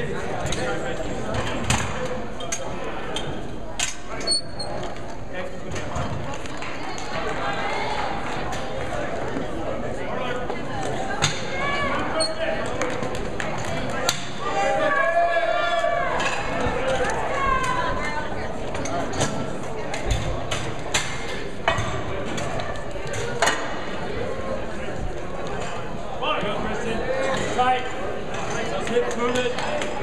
Go, Kristen. Tight. Get through it.